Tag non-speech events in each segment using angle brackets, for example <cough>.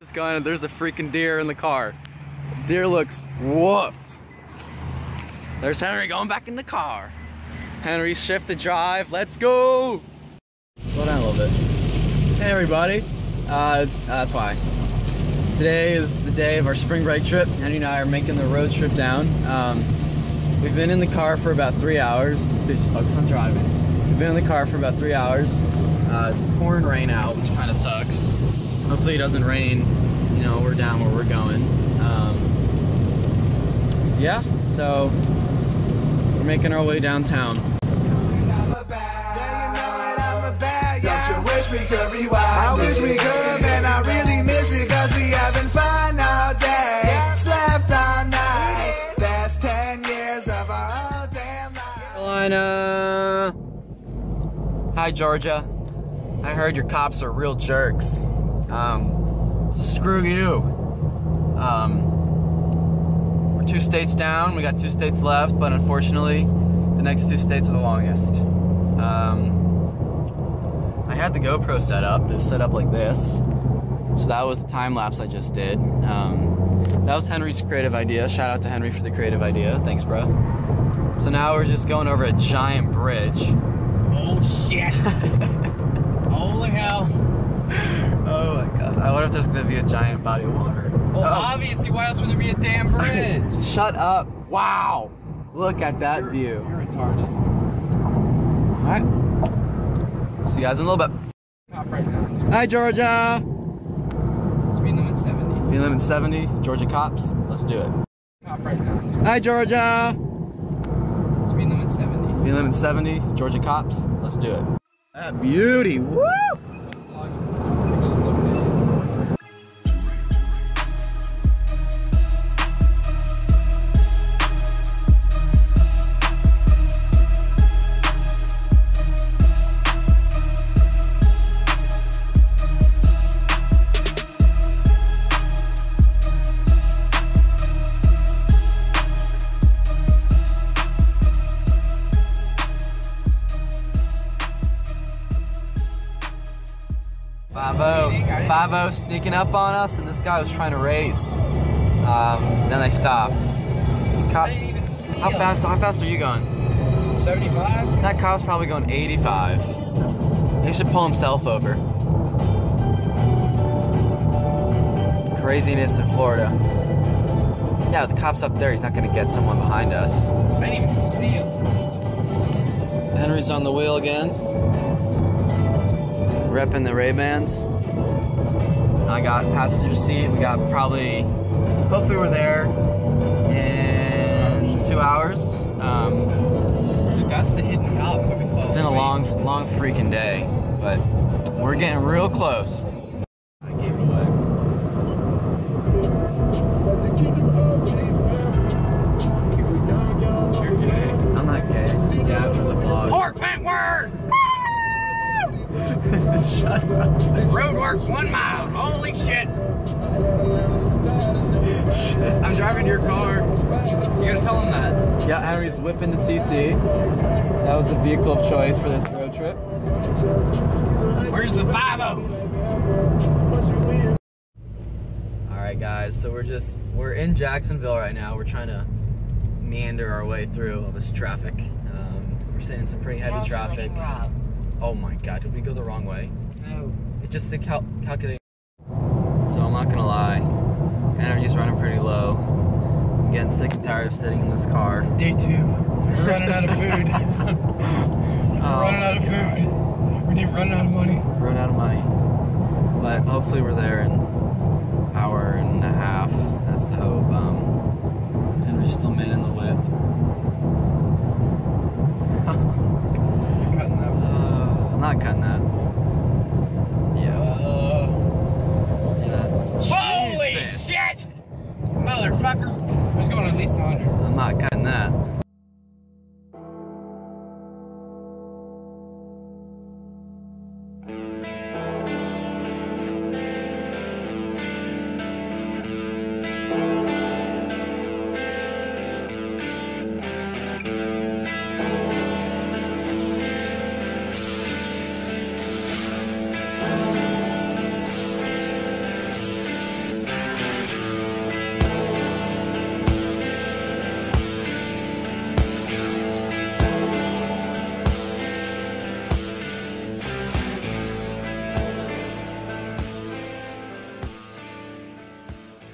Just going, there's a freaking deer in the car. Deer looks whooped. There's Henry going back in the car. Henry, shift the drive. Let's go. Slow down a little bit. Hey everybody. Uh, that's why. Today is the day of our spring break trip. Henry and I are making the road trip down. Um, we've been in the car for about three hours. Dude, just focus on driving. We've been in the car for about three hours. Uh, it's pouring rain out, which kind of sucks. Hopefully it doesn't rain. You know, we're down where we're going. Um, yeah, so we're making our way downtown. Don't you wish we could rewind? I wish we could, man. I really miss it cause we having fun all day. Slept all night. That's 10 years of our whole damn life. Carolina. Hi, Georgia. I heard your cops are real jerks. Um, screw you. Um, we're two states down. We got two states left, but unfortunately, the next two states are the longest. Um, I had the GoPro set up. They're set up like this. So that was the time lapse I just did. Um, that was Henry's creative idea. Shout out to Henry for the creative idea. Thanks, bro. So now we're just going over a giant bridge. Oh shit! <laughs> Holy hell! Oh my god. I wonder if there's gonna be a giant body of water. Well, Oh, obviously, why else would there be a damn <laughs> bridge? Shut up. Wow. Look at that You're- view. You're retarded. Alright. See you guys in a little bit. Cop right now. Hi, Georgia. Speed limit 70. Speed limit 70. Georgia cops. Let's do it. Cop right now. Hi, Georgia. Speed limit 70. Speed limit 70. Georgia cops. Let's do it. That beauty. Woo! I sneaking up on us, and this guy was trying to race. Um, then they stopped. Cop, I didn't even see how him. fast? How fast are you going? 75? That cop's probably going 85. He should pull himself over. Craziness in Florida. Yeah, the cop's up there. He's not gonna get someone behind us. I didn't even see him. Henry's on the wheel again. Repping the Ray-Bans. I got passenger seat. We got probably, hopefully we're there in two hours. Um, Dude, that's the hidden cop that we saw. it's been a long, long freaking day, but we're getting real close. I gave it <laughs> driving your car. You gotta tell him that. Yeah, Henry's whipping the TC. That was the vehicle of choice for this road trip. Where's the 5 All right, guys. So we're just we're in Jacksonville right now. We're trying to meander our way through all this traffic. Um, we're seeing some pretty heavy traffic. Oh my God! Did we go the wrong way? No. It just said cal- calculating. So I'm not gonna lie, energy's running pretty low. I'm getting sick and tired of sitting in this car. Day two. We're running out of food. <laughs> We're running out of food. We're need- running out of money. Run out of money. But hopefully we're there in an hour and a half. That's the hope. Um, Henry's still manning the whip. Cutting that. Uh, I'm not cutting that. Yeah. Uh, yeah. holy shit! Motherfucker. I was going at least 100. I'm not cutting that.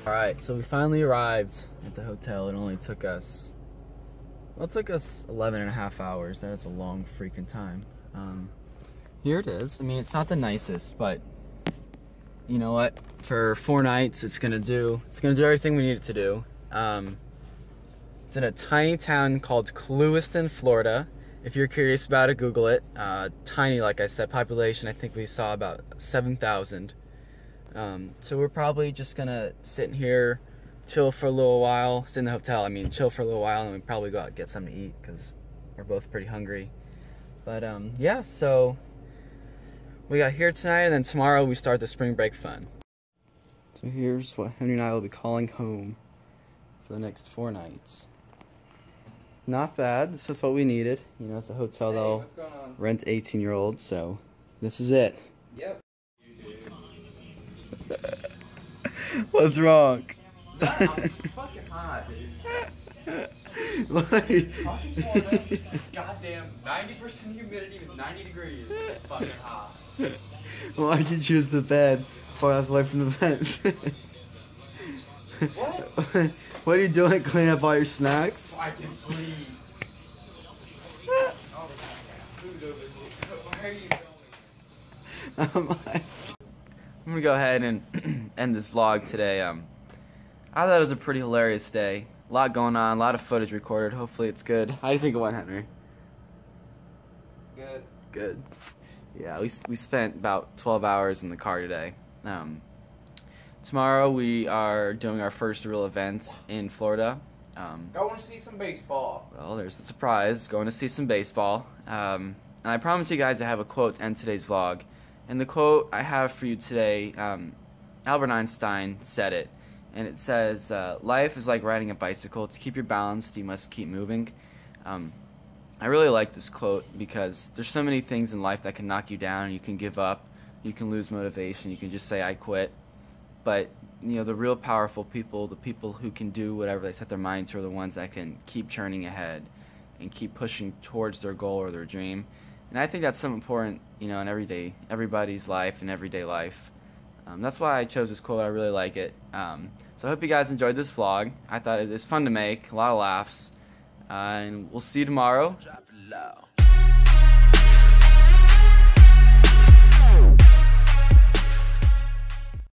All right, so we finally arrived at the hotel. It only took us, well, it took us 11 and a half hours. That is a long freaking time. Um, here it is. I mean, it's not the nicest, but you know what? For four nights, it's gonna do. It's gonna do everything we need it to do. Um, it's in a tiny town called Clewiston, Florida. If you're curious about it, Google it. Uh, tiny, like I said, population. I think we saw about 7,000. Um, so we're probably just gonna sit in here, chill for a little while. Sit in the hotel. I mean, chill for a little while, and we probably go out and get something to eat because we're both pretty hungry. But um, yeah, so we got here tonight, and then tomorrow we start the spring break fun. So here's what Henry and I will be calling home for the next four nights. Not bad. This is what we needed. You know, it's a hotel Hey, that'll what's going on? rent 18 year olds, so this is it. Yep. <laughs> What's wrong? it's fucking hot, dude. Like- Fucking Florida. It's goddamn 90% humidity with 90 degrees. It's fucking hot. Why'd you choose the bed far enough away from the vent? <laughs> What? <laughs> what are you doing? Cleaning up all your snacks? I can sleep. Oh, they food over here. Why are you filming? I'm like- I'm gonna go ahead and <clears throat> end this vlog today. Um, I thought it was a pretty hilarious day. A lot going on, a lot of footage recorded. Hopefully it's good. How do you think it went, Henry? Good. Good. Yeah, we we spent about 12 hours in the car today. Um, tomorrow we are doing our first real event in Florida. Um, Going to see some baseball. well, there's the surprise. Going to see some baseball. Um, and I promise you guys I have a quote to end today's vlog. And the quote I have for you today, um, Albert Einstein said it. And it says, uh, Life is like riding a bicycle. To keep your balance, you must keep moving. Um, I really like this quote because there's so many things in life that can knock you down. You can give up. You can lose motivation. You can just say, I quit. But you know the real powerful people, the people who can do whatever they set their mind to, are the ones that can keep churning ahead and keep pushing towards their goal or their dream. And I think that's so important, you know, in everyday everybody's life and everyday life. Um, that's why I chose this quote. I really like it. Um, so I hope you guys enjoyed this vlog. I thought it was fun to make, a lot of laughs, uh, and we'll see you tomorrow.